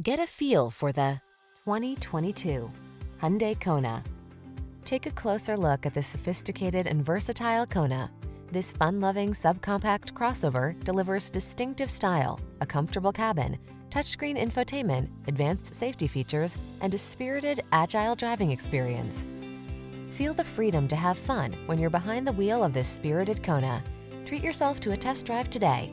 Get a feel for the 2022 Hyundai Kona. Take a closer look at the sophisticated and versatile Kona. This fun-loving subcompact crossover delivers distinctive style, a comfortable cabin, touchscreen infotainment, advanced safety features, and a spirited, agile driving experience. Feel the freedom to have fun when you're behind the wheel of this spirited Kona. Treat yourself to a test drive today.